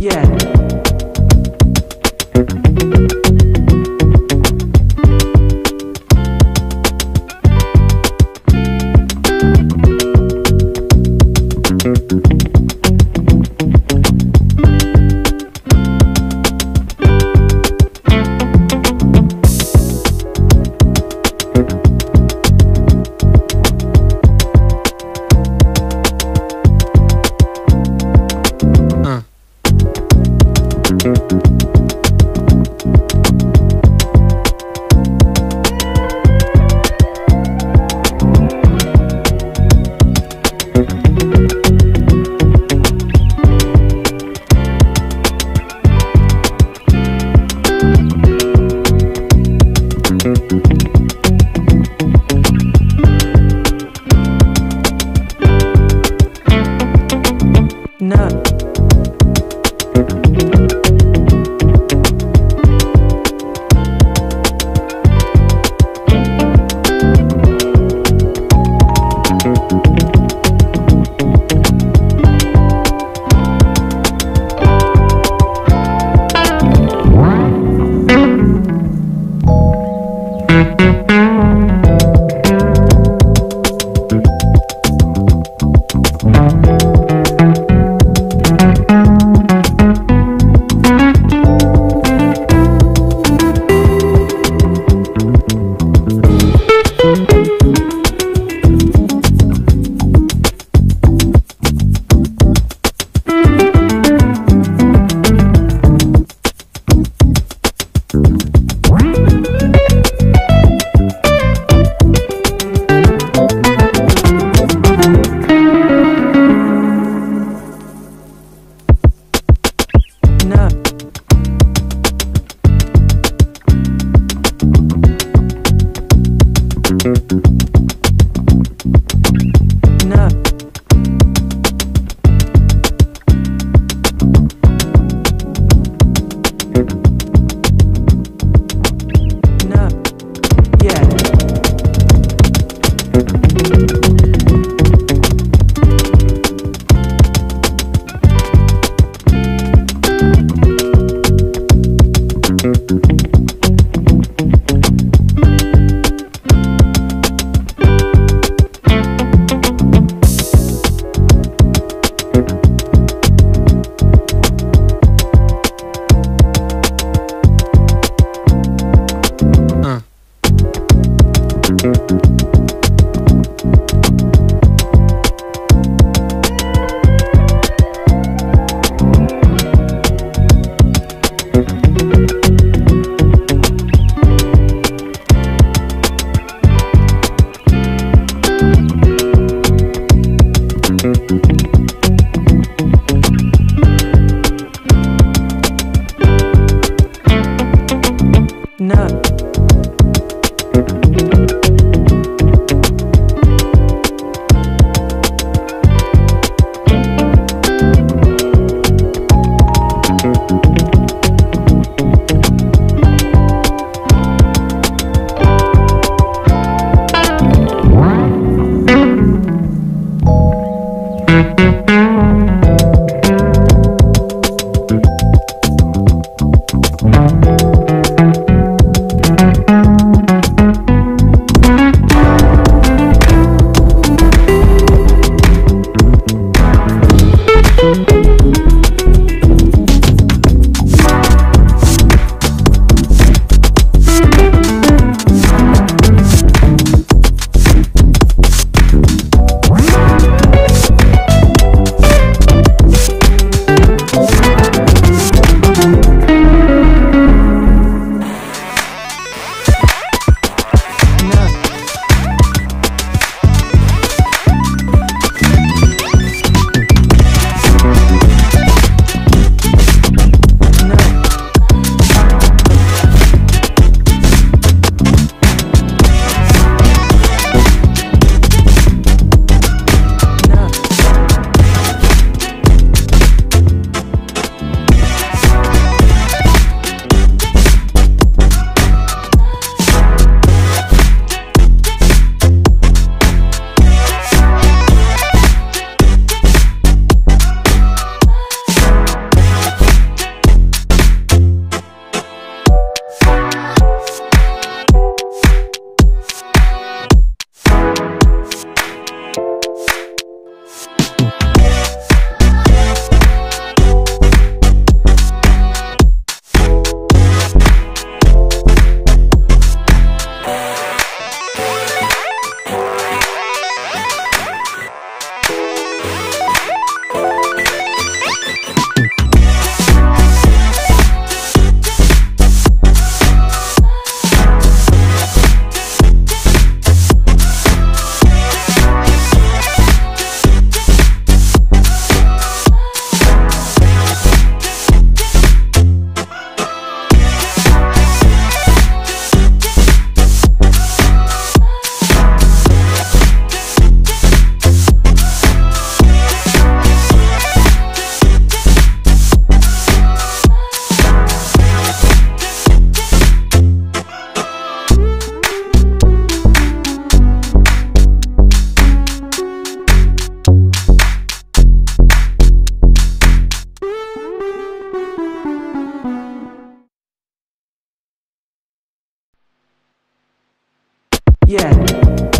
Yeah. Yeah.